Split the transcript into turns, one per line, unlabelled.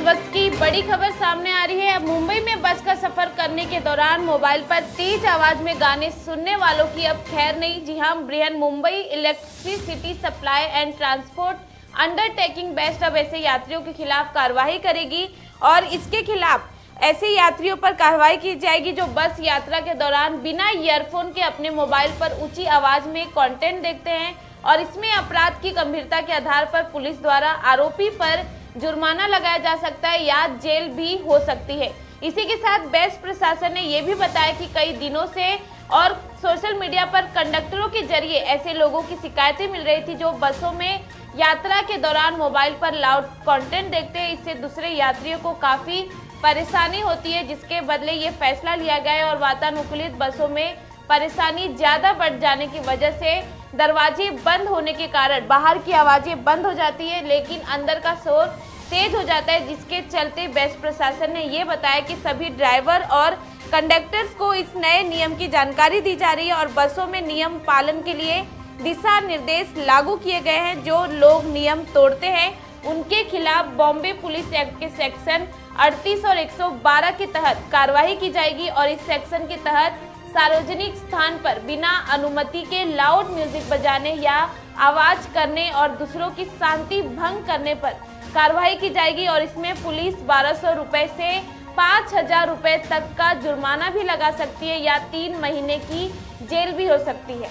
बड़ी खबर सामने आ रही है। मुंबई में बस का सफ़र करने के दौरान मोबाइल पर तेज आवाज़ में गाने सुनने वालों की अब खैर नहीं। जी हाँ Brihanmumbai electricity supply and transport undertaking BEST अब ऐसे यात्रियों के खिलाफ कार्रवाई करेगी और इसके खिलाफ ऐसे यात्रियों पर कार्रवाई की जाएगी जो बस यात्रा के दौरान बिना ईयरफोन के अपने मोबाइल पर ऊँची आवाज़ में कंटेंट देखते हैं और इसमें अपराध की गंभीरता के आधार पर पुलिस द्वारा आरोपी पर जुर्माना लगाया जा सकता है या जेल भी हो सकती है। इसी के साथ बेस्ट प्रशासन ने यह भी बताया कि कई दिनों से और सोशल मीडिया पर कंडक्टरों के ज़रिए ऐसे लोगों की शिकायतें मिल रही थी जो बसों में यात्रा के दौरान मोबाइल पर लाउड कंटेंट देखते हैं। इससे दूसरे यात्रियों को काफ़ी परेशानी होती है, जिसके बदले ये फैसला लिया गया है और वातानुकूलित बसों में परेशानी ज़्यादा बढ़ जाने की वजह से दरवाजे बंद होने के कारण बाहर की आवाज़ें बंद हो जाती है, लेकिन अंदर का शोर तेज हो जाता है, जिसके चलते बेस्ट प्रशासन ने ये बताया कि सभी ड्राइवर और कंडक्टर्स को इस नए नियम की जानकारी दी जा रही है और बसों में नियम पालन के लिए दिशा निर्देश लागू किए गए हैं। जो लोग नियम तोड़ते हैं, उनके खिलाफ बॉम्बे पुलिस एक्ट के सेक्शन 38 और 112 के तहत कार्रवाई की जाएगी और इस सेक्शन के तहत सार्वजनिक स्थान पर बिना अनुमति के लाउड म्यूज़िक बजाने या आवाज़ करने और दूसरों की शांति भंग करने पर कार्रवाई की जाएगी और इसमें पुलिस बारह सौ रूपए से पाँच हज़ार रूपए तक का जुर्माना भी लगा सकती है या तीन महीने की जेल भी हो सकती है।